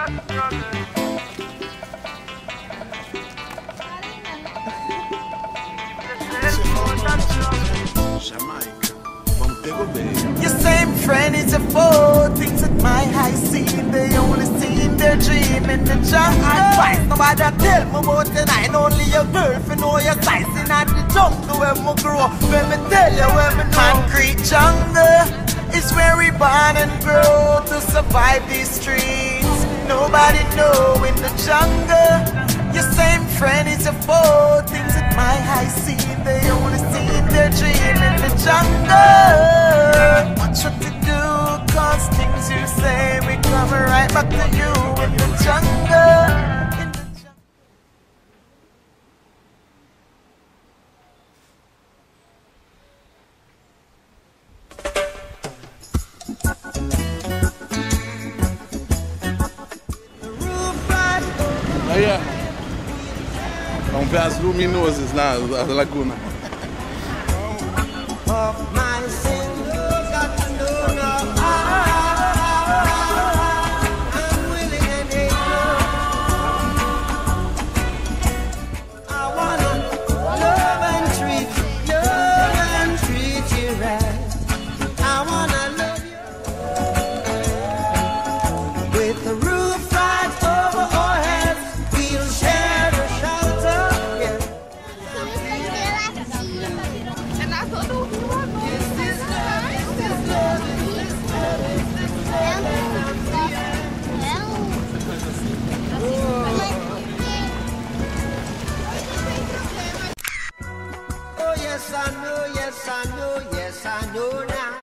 Your same friend is a foe. Things that my high seen, they only see in their dream in the jungle. Advice, nobody tell me about tonight. Only your girlfriend know your size in the jungle where me grow. When me tell you where me know. Concrete jungle is where we born and grow to survive these streets. Nobody know in the jungle. Your same friend is a foe. Things that my high seen, they only see in their dream in the jungle. What you do, cause things you say, we come right back to you. In the jungle. As luminosas na, na laguna. Know, yes, I know now.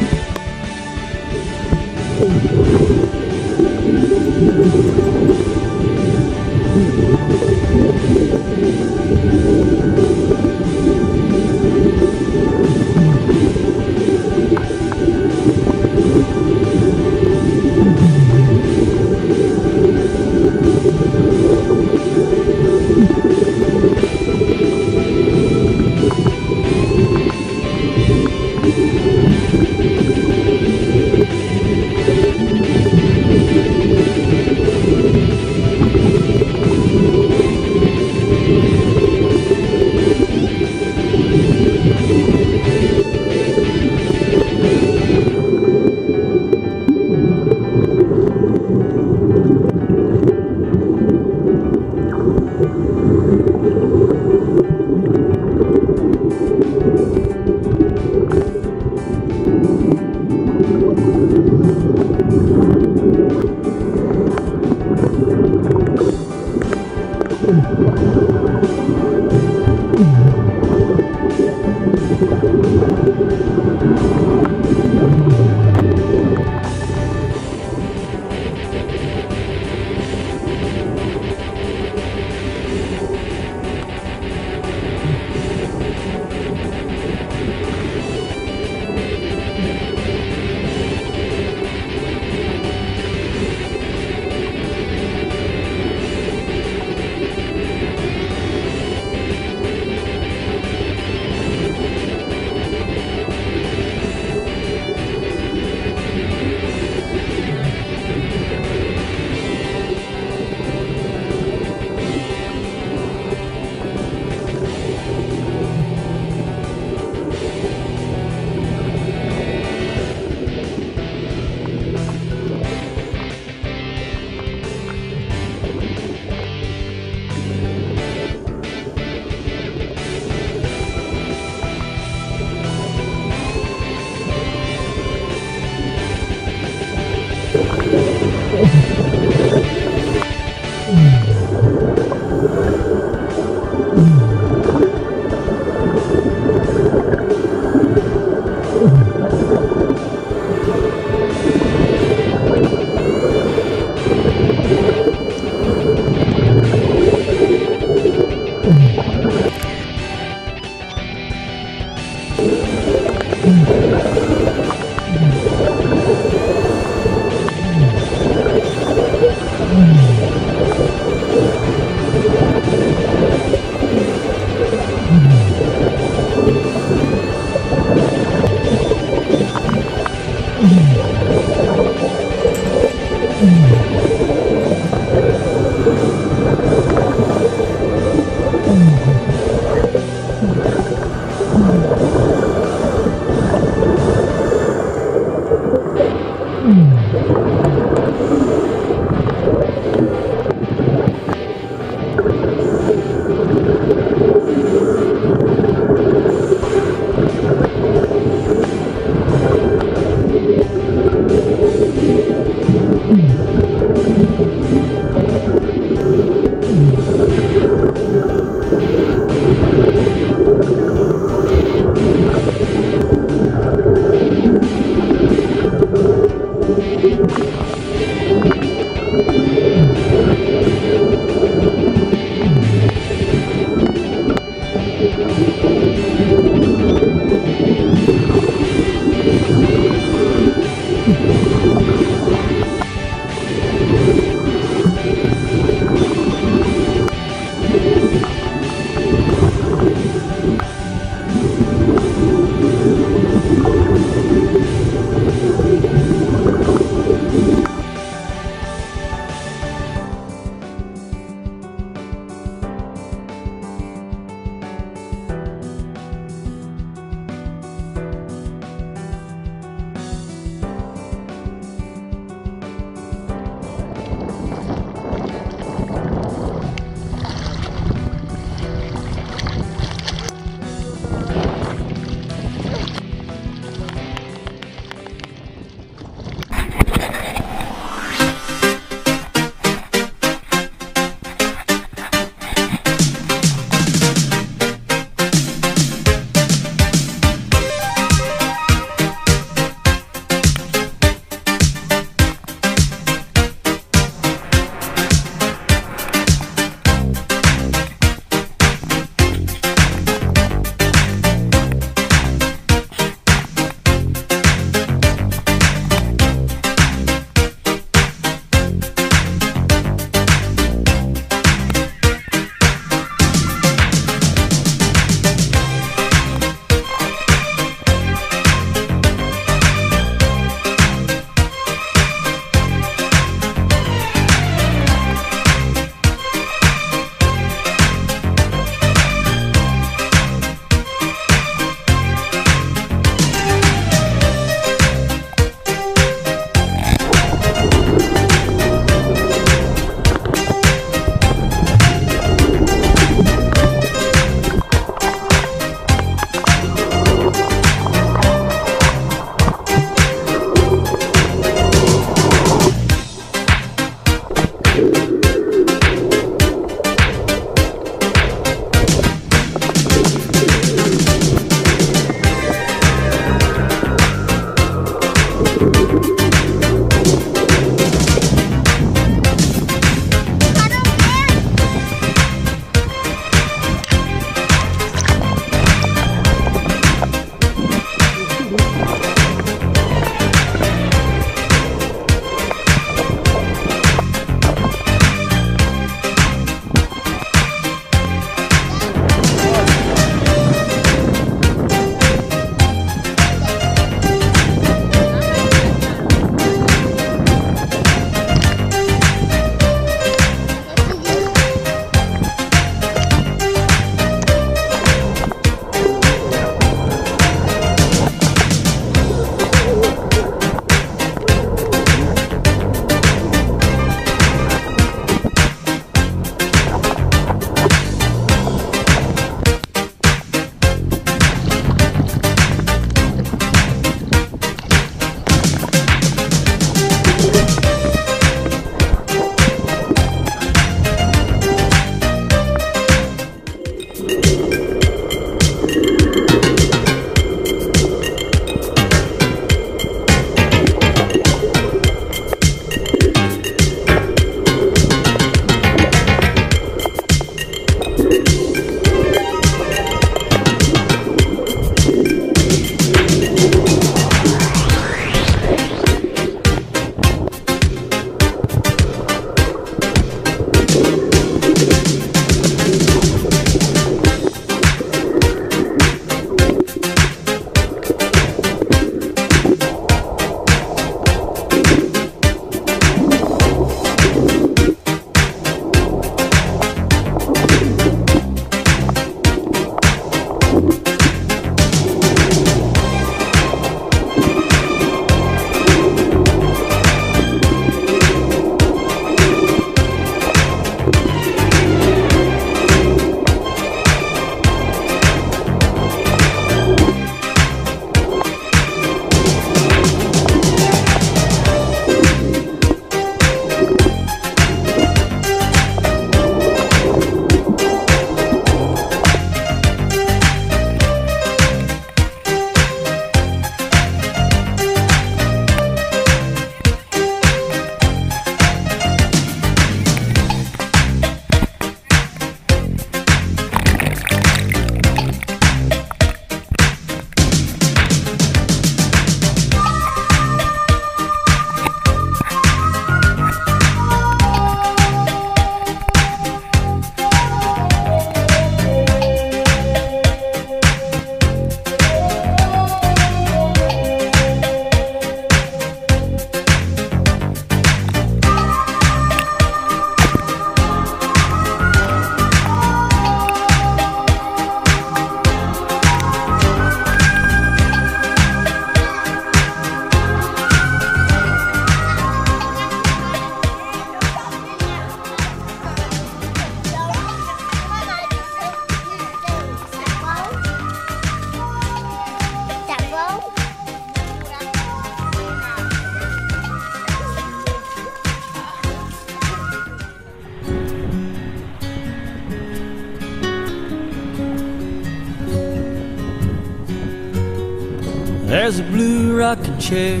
There's a blue rocking chair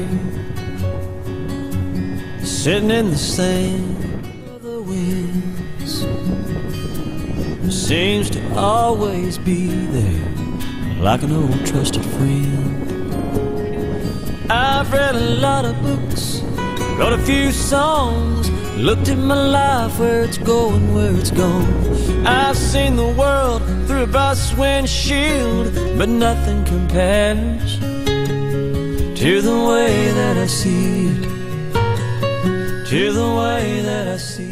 sitting in the sand the winds. Seems to always be there, like an old trusted friend. I've read a lot of books, wrote a few songs, looked at my life, where it's going, where it's gone. I've seen the world through a bus windshield, but nothing compares to the way that I see it, to the way that I see it.